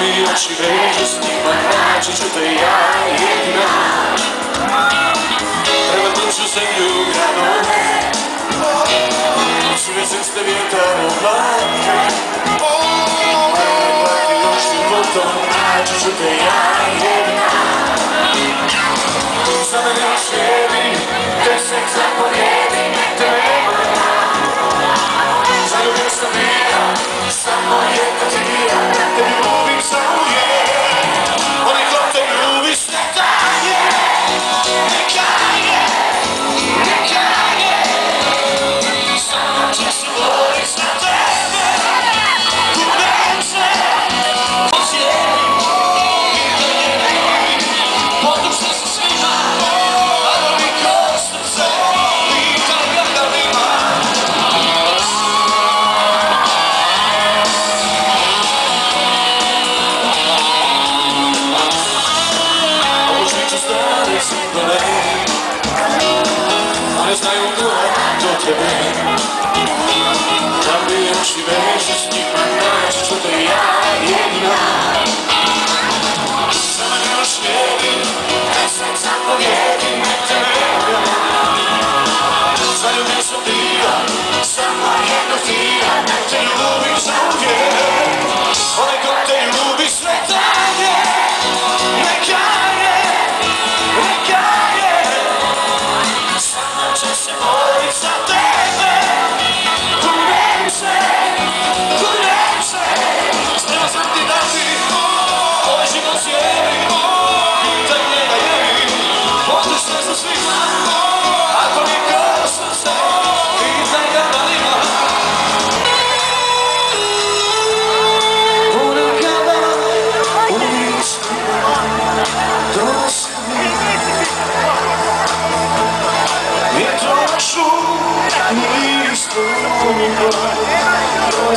Sempre eu te vejo sem vontade de treinar Превратился в землю гранат Связан с тобой облак Some of your sharing, there's sex up Thank you.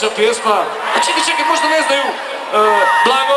najjača pjesma. A čekaj, čekaj, možda ne znaju e, uh, Blago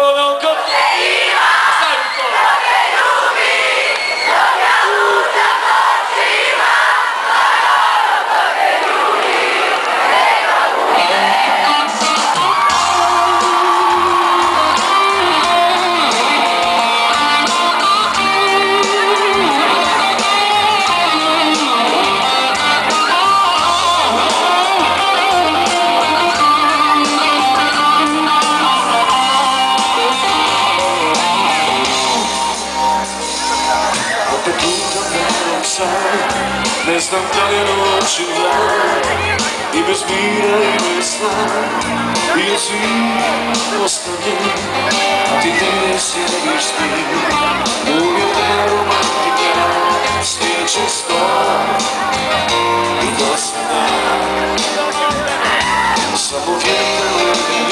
без тонкая ночевла, И без мира, и без сна, И язык в Москве, ты на месте лишь спи, Уютная романтика, Встреча снова, И до Самоверная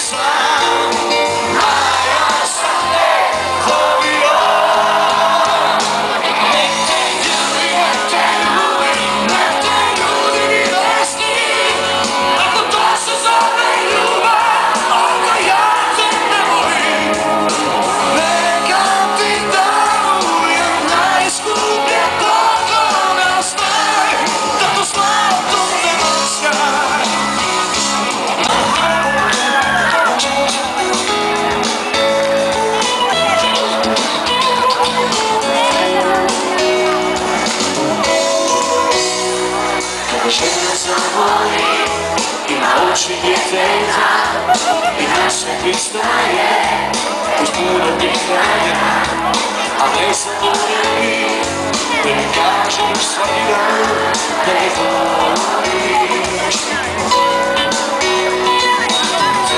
smile. świetlica i nasze historie Choć budą nie krajna, ale są oni Ten każdy już sabina, nie wolisz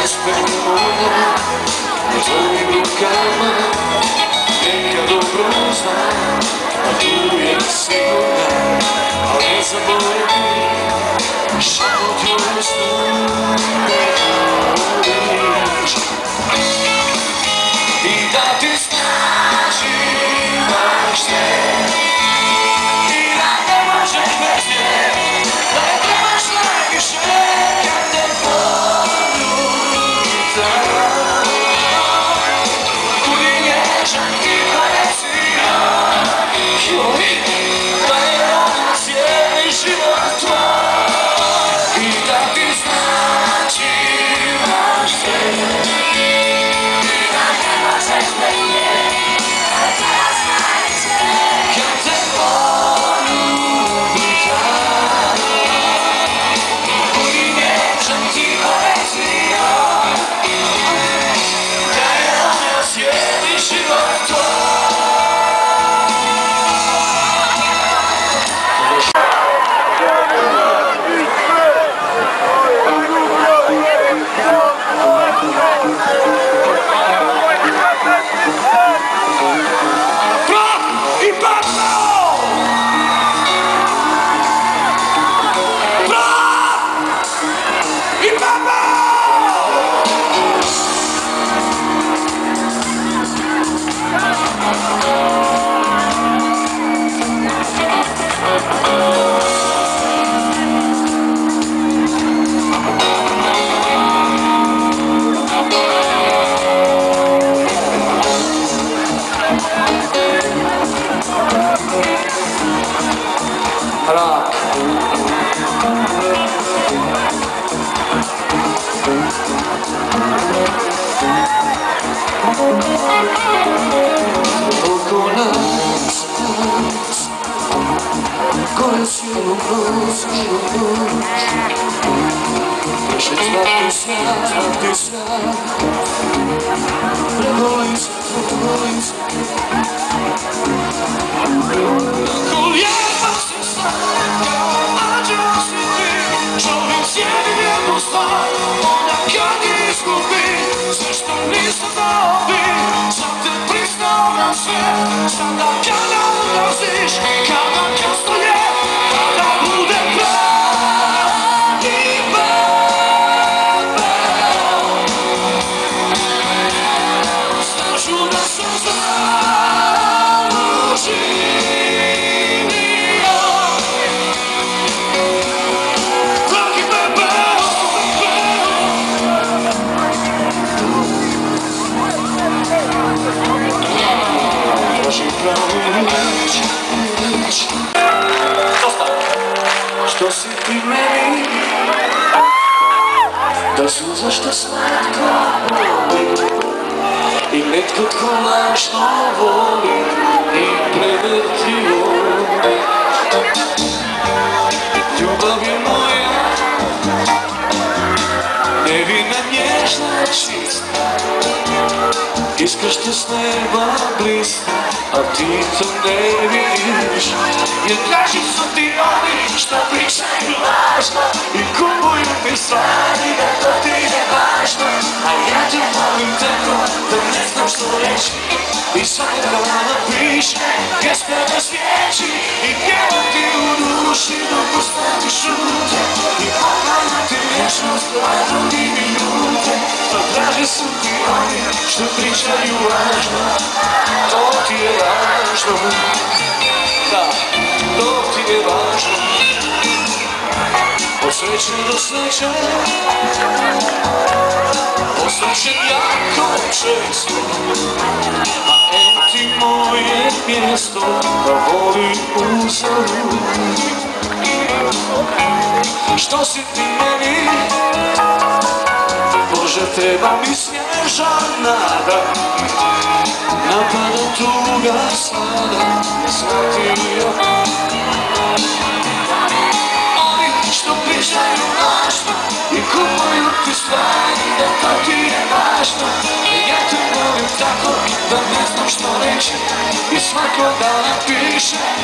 Zespół moja, to nie mi karma Coração cruz, meu cruz Deixa-te Dosta! Što si ti meni Da suza što slatko boli I netko tko lažno voli I prevrtio И скажешь ты с неба близ, а ти то не видиш. Не кажи судьбами, что причина не важна, и кубую писали, то ты не важно, а я тебе Da nama piše pjesme na svijeći I pjevam ti u duši dok ostati šute. I pokajam ti vječnost a drugi minute To draži su ti oni što pričaju lažno. To ti je važno Da, to ti je važno Od sreće do sreće Posrećen jako često. ti moje mjesto Da volim u zoru Što si ti meni? Bože treba mi snježa nada. Napada tuga sada Shvatio Oni što pričaju lažno I kupuju važno Ja te volim tako da ne znam što reći. I svako dana piše